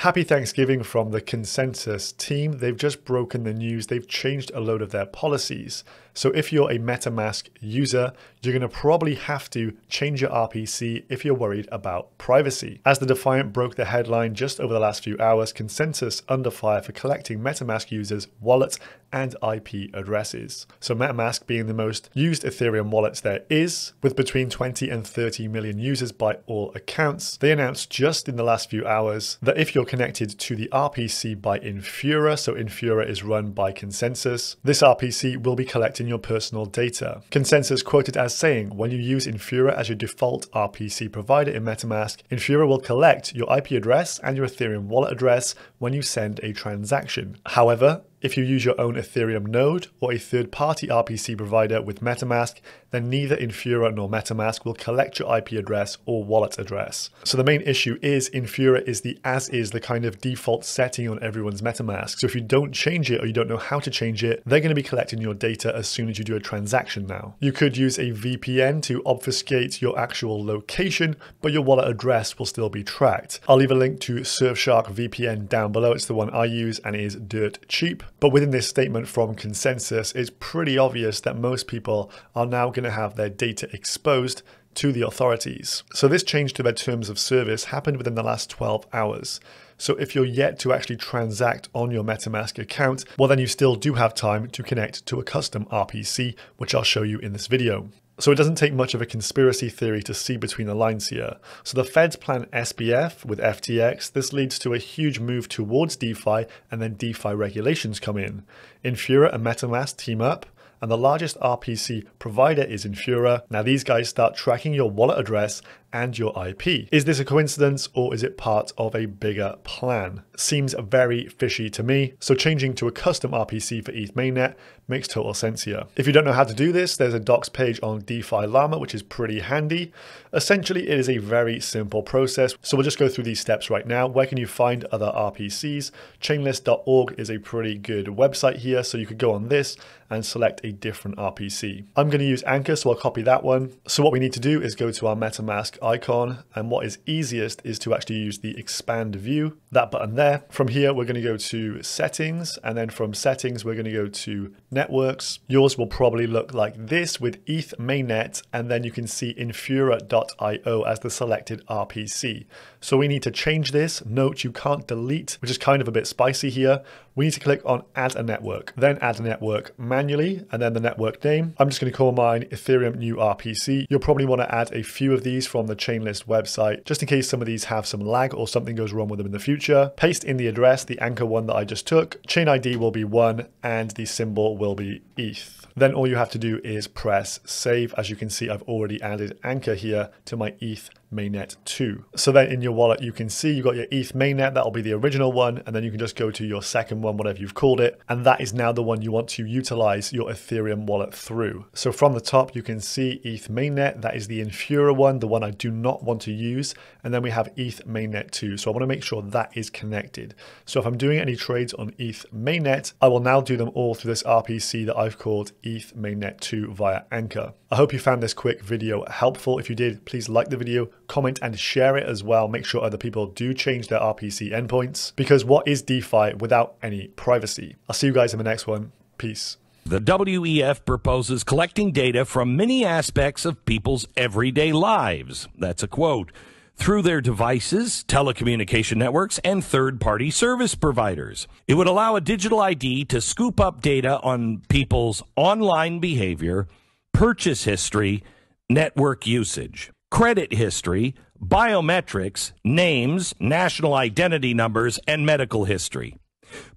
Happy Thanksgiving from the ConsenSys team. They've just broken the news. They've changed a load of their policies. So if you're a MetaMask user, you're going to probably have to change your RPC if you're worried about privacy. As the Defiant broke the headline just over the last few hours, ConsenSys under fire for collecting MetaMask users' wallets and IP addresses. So MetaMask being the most used Ethereum wallets there is, with between 20 and 30 million users by all accounts. They announced just in the last few hours that if you're connected to the RPC by Infura, so Infura is run by ConsenSys, this RPC will be your personal data. ConsenSys quoted as saying, when you use Infura as your default RPC provider in MetaMask, Infura will collect your IP address and your Ethereum wallet address when you send a transaction. However, if you use your own Ethereum node or a third-party RPC provider with MetaMask, then neither Infura nor MetaMask will collect your IP address or wallet address. So the main issue is Infura is the as is, the kind of default setting on everyone's MetaMask. So if you don't change it or you don't know how to change it, they're going to be collecting your data as soon as you do a transaction now. You could use a VPN to obfuscate your actual location, but your wallet address will still be tracked. I'll leave a link to Surfshark VPN down below. It's the one I use and is dirt cheap. But within this statement from ConsenSys, it's pretty obvious that most people are now going to have their data exposed to the authorities. So this change to their terms of service happened within the last 12 hours. So if you're yet to actually transact on your MetaMask account, well then you still do have time to connect to a custom RPC, which I'll show you in this video. So it doesn't take much of a conspiracy theory to see between the lines here. So the feds plan SBF with FTX. This leads to a huge move towards DeFi and then DeFi regulations come in. Infura and MetaMask team up and the largest RPC provider is Infura. Now these guys start tracking your wallet address and your IP. Is this a coincidence or is it part of a bigger plan? Seems very fishy to me. So changing to a custom RPC for ETH mainnet makes total sense here. If you don't know how to do this, there's a docs page on DeFi Llama, which is pretty handy. Essentially, it is a very simple process. So we'll just go through these steps right now. Where can you find other RPCs? Chainlist.org is a pretty good website here. So you could go on this and select a different RPC. I'm going to use Ankr, so I'll copy that one. So what we need to do is go to our MetaMask icon. And what is easiest is to actually use the expand view, that button there. From here, we're going to go to settings. And then from settings, we're going to go to networks. Yours will probably look like this with ETH mainnet. And then you can see infura.io as the selected RPC. So we need to change this. Note you can't delete, which is kind of a bit spicy here. We need to click on add a network, then add a network manually, and then the network name. I'm just going to call mine Ethereum new RPC. You'll probably want to add a few of these from the Chainlist website, just in case some of these have some lag or something goes wrong with them in the future. Paste in the address, the Ankr one that I just took. Chain ID will be one, and the symbol will be ETH. Then all you have to do is press save. As you can see, I've already added Ankr here to my ETH mainnet 2. So then in your wallet, you can see you've got your ETH mainnet, that'll be the original one, and then you can just go to your second one, whatever you've called it, and that is now the one you want to utilize your Ethereum wallet through. So from the top, you can see ETH mainnet, that is the Infura one, the one I do not want to use, and then we have ETH mainnet 2. So I want to make sure that is connected. So if I'm doing any trades on ETH mainnet, I will now do them all through this RPC that I've called ETH mainnet 2 via Ankr. I hope you found this quick video helpful. If you did, please like the video, comment and share it as well. Make sure other people do change their RPC endpoints because what is DeFi without any privacy? I'll see you guys in the next one. Peace. The WEF proposes collecting data from many aspects of people's everyday lives. That's a quote. Through their devices, telecommunication networks, and third party service providers. It would allow a digital ID to scoop up data on people's online behavior, purchase history, network usage credit history, biometrics, names, national identity numbers, and medical history.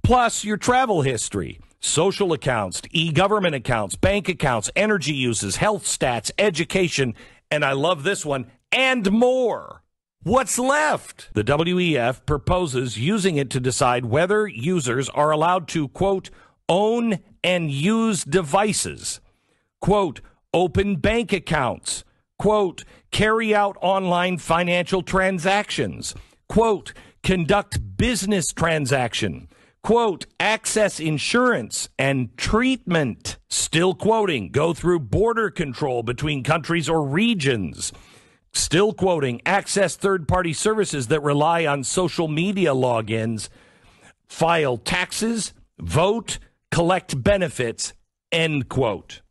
Plus your travel history, social accounts, e-government accounts, bank accounts, energy uses, health stats, education, and I love this one, and more. What's left? The WEF proposes using it to decide whether users are allowed to, quote, own and use devices, quote, open bank accounts, quote, carry out online financial transactions, quote, conduct business transaction, quote, access insurance and treatment, still quoting, go through border control between countries or regions, Still quoting, access third party services that rely on social media logins, file taxes, vote, collect benefits, end quote.